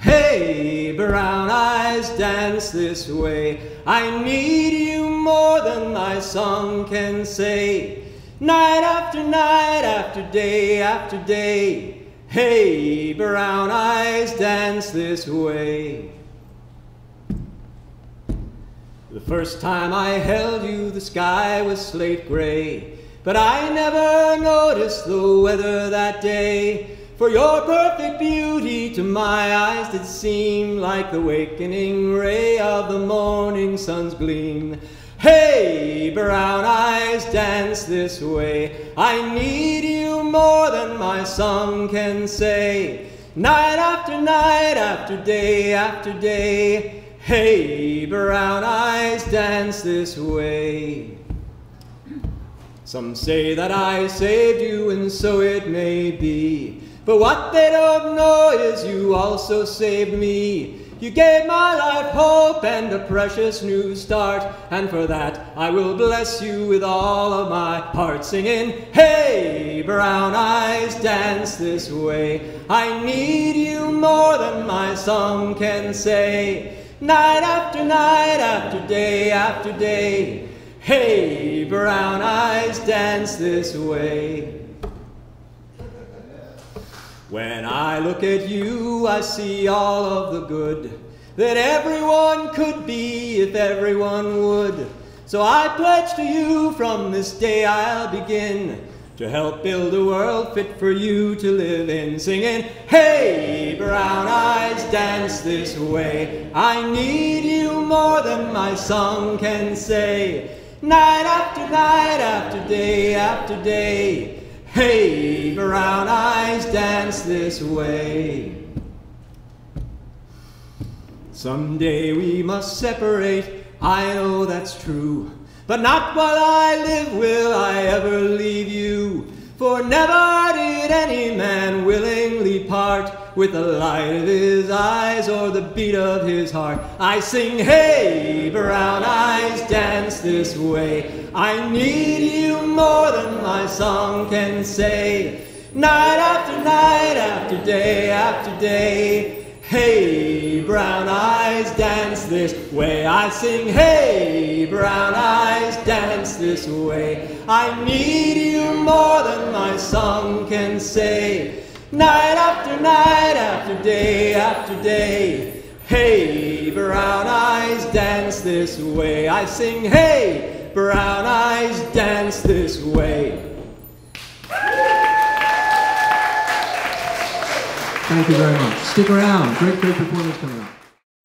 Hey, brown eyes, dance this way. I need you more than my song can say. Night after night, after day after day. Hey, brown eyes, dance this way. The first time I held you, the sky was slate gray. But I never noticed the weather that day. For your perfect beauty to my eyes did seem like the wakening ray of the morning sun's gleam. Hey, brown eyes, dance this way. I need you more than my song can say. Night after night, after day after day. Hey, brown eyes, dance this way. Some say that I saved you, and so it may be. But what they don't know is you also saved me. You gave my life hope and a precious new start, and for that I will bless you with all of my heart, singing, Hey, brown eyes, dance this way. I need you more than my song can say. Night after night, after day after day. Hey, brown eyes, dance this way. When I look at you, I see all of the good that everyone could be if everyone would. So I pledge to you from this day I'll begin to help build a world fit for you to live in, singing, Hey, brown eyes, dance this way. I need you more than my song can say. Night after night, after day after day. Hey, brown eyes, dance this way. Someday we must separate, I know that's true. But not while I live will I ever leave you. For never did any man willingly part with the light of his eyes or the beat of his heart. I sing, hey, brown eyes, dance this way. I need you more than my song can say. Night after night, after day after day. Hey, brown eyes, dance this way. I sing, hey, brown eyes, dance this way. I need you more than my song can say. Night after night, after day after day. Hey, brown eyes, dance this way. I sing, hey, brown eyes, dance this way. Thank you very much. Stick around. Great, great performance coming up.